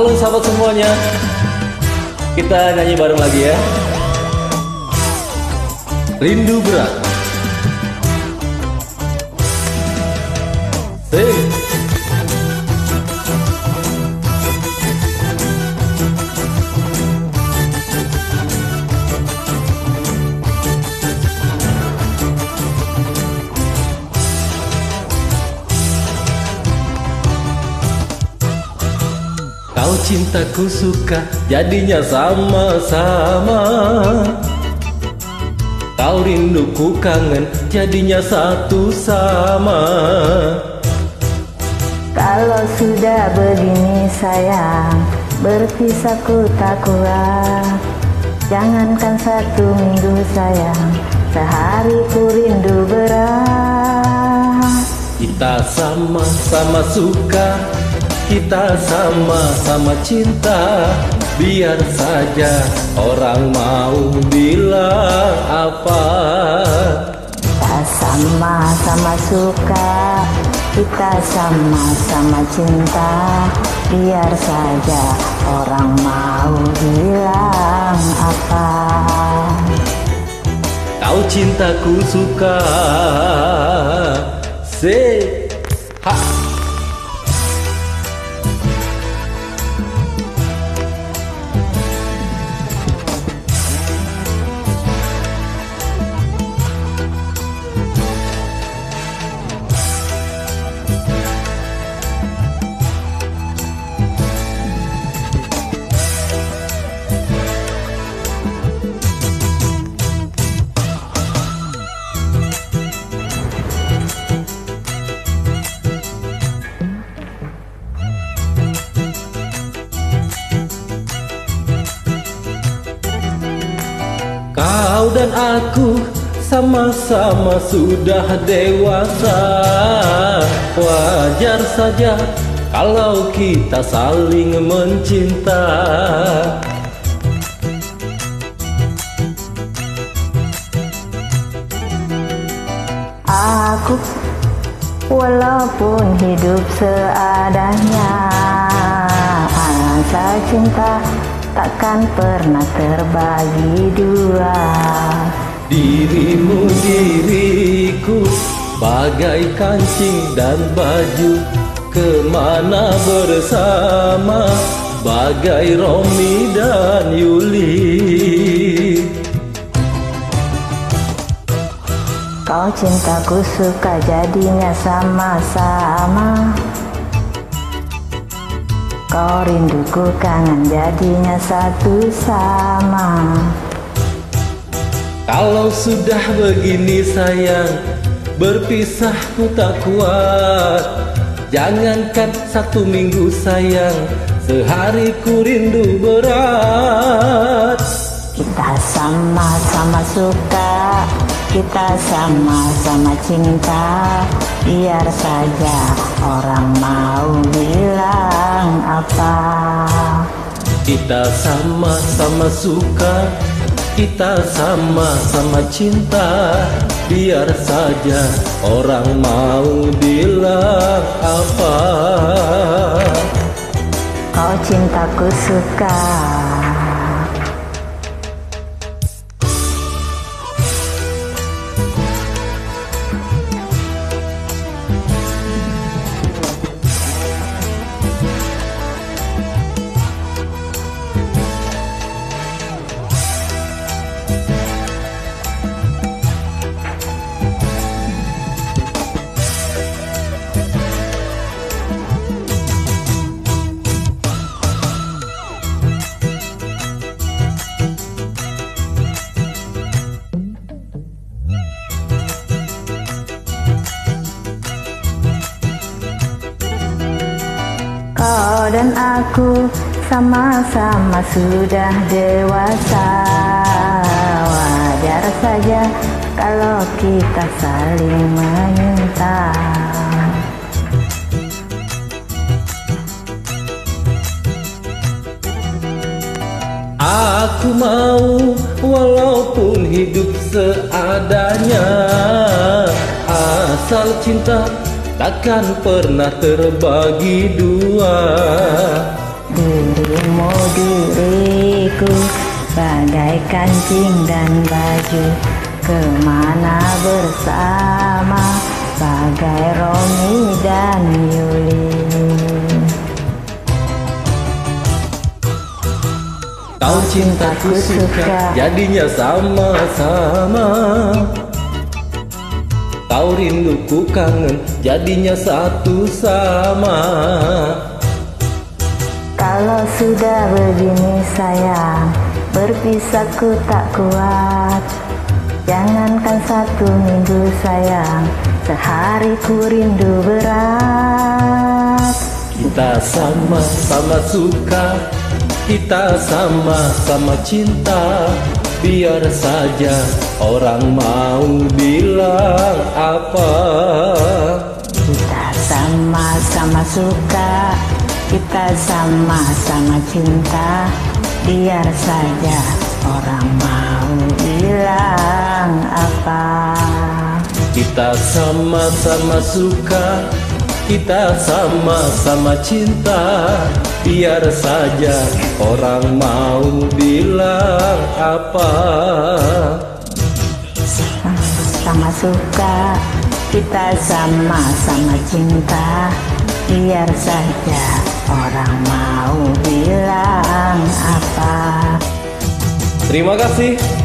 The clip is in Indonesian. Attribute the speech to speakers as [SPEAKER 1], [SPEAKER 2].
[SPEAKER 1] Halo sahabat semuanya. Kita nyanyi bareng lagi ya. Rindu berat. Sing cintaku suka. Jadinya sama-sama. Kau rinduku kangen jadinya satu sama.
[SPEAKER 2] Kalau sudah begini sayang Berpisahku tak kuat. Jangankan satu minggu sayang Sehari ku rindu berat.
[SPEAKER 1] Kita sama-sama suka Kita sama-sama cinta. Biar saja orang mau bilang apa.
[SPEAKER 2] Kita sama-sama suka Kita sama-sama cinta. Biar saja orang mau bilang apa.
[SPEAKER 1] Kau cintaku suka. Say ha Kau dan aku sama-sama sudah dewasa. Wajar saja kalau kita saling mencinta.
[SPEAKER 2] Aku walaupun hidup seadanya Asal cinta takkan pernah terbagi dua.
[SPEAKER 1] Dirimu diriku bagai kancing dan baju Ke mana bersama bagai Romi dan Yuli.
[SPEAKER 2] Kau cintaku suka jadinya sama-sama Kau rinduku kangen jadinya satu sama.
[SPEAKER 1] Kalau sudah begini sayang Berpisah ku tak kuat. Jangankan satu minggu sayang Sehari ku rindu berat.
[SPEAKER 2] Kita sama-sama suka Kita sama-sama cinta Biar saja orang mau bilang apa.
[SPEAKER 1] Kita sama-sama suka Kita sama-sama cinta Biar saja orang mau bilang apa.
[SPEAKER 2] Kau cintaku suka dan aku sama-sama sudah dewasa. Wajar saja kalau kita saling meminta
[SPEAKER 1] Aku mau walaupun hidup seadanya Asal cinta takkan pernah terbagi dua.
[SPEAKER 2] Dirimu diriku bagai kancing dan baju. Ke mana bersama bagai Romi dan Yuli.
[SPEAKER 1] Kau cintaku suka jadinya sama-sama. Kau rinduku kangen Jadinya satu sama.
[SPEAKER 2] Kalau sudah begini sayang Berpisahku tak kuat. Jangankan satu minggu sayang Sehari ku rindu berat.
[SPEAKER 1] Kita sama-sama suka. Kita sama-sama cinta Biar saja orang mau bilang apa?
[SPEAKER 2] Kita sama-sama suka Kita sama-sama cinta. Biar saja orang mau bilang apa?
[SPEAKER 1] Kita sama-sama suka Kita sama-sama cinta Biar saja orang mau bilang apa.
[SPEAKER 2] Sama suka Kita sama-sama cinta Biar saja orang mau bilang apa.
[SPEAKER 1] Terima kasih